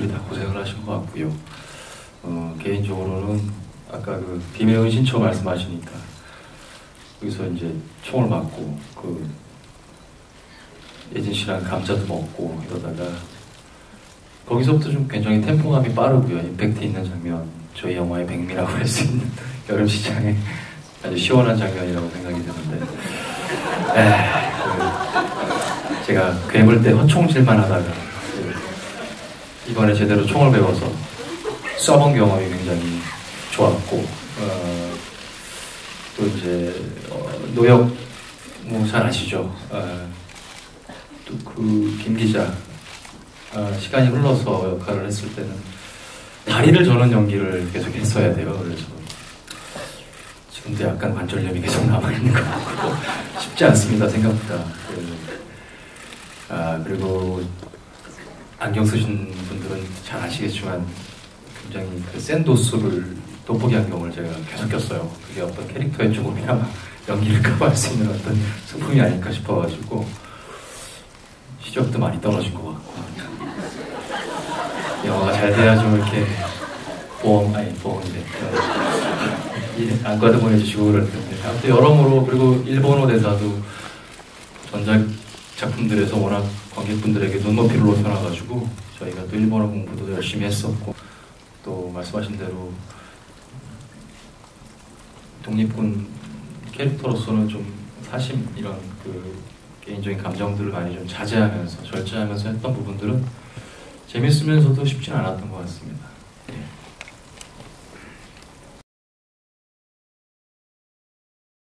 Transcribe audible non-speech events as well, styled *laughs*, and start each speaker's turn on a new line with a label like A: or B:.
A: 하신 것 같고요. 어, 개인적으로는 아까 그 비밀 은신처 말씀하시니까 여기서 이제 총을 맞고 그 예진 씨랑 감자도 먹고 이러다가 거기서부터 좀 굉장히 템포감이 빠르고요. 임팩트 있는 장면. 저희 영화의 백미라고 할 수 있는 *laughs* 여름 시장에 아주 시원한 장면이라고 생각이 드는데 에, 그 제가 괴물 때 허총질만 하다가 그 이번에 제대로 총을 배워서 써본 경험이 굉장히 좋았고 어, 또 이제 어, 노역 뭐잘 아시죠? 어, 또그 김 기자 어, 시간이 흘러서 역할을 했을 때는 다리를 저는 연기를 계속 했어야 돼요. 그래서 지금도 약간 관절염이 계속 남아 있는 것 같고 *laughs* 쉽지 않습니다. 생각보다. 그, 아, 그리고 안경 쓰신 분들은 잘 아시겠지만 굉장히 그 센 도수를 돋보기 안경을 제가 계속 꼈어요. 그게 어떤 캐릭터의 조금이나마 연기를 커버할 수 있는 어떤 소품이 아닐까 싶어가지고 시력도 많이 떨어진 것 같고. 영화가 잘 돼야 좀 이렇게 보험 아니 보험인데 안과도 보내주시고 그럴 텐데. 아무튼 여러모로 그리고 일본어 대사도 전작 작품들에서 워낙 관객분들에게 눈높이를 높여놔가지고 저희가 또 일본어 공부도 열심히 했었고 또 말씀하신 대로 독립군 캐릭터로서는 좀 사심 이런 그 개인적인 감정들을 많이 좀 자제하면서 절제하면서 했던 부분들은 재밌으면서도 쉽지는 않았던 것 같습니다. 예.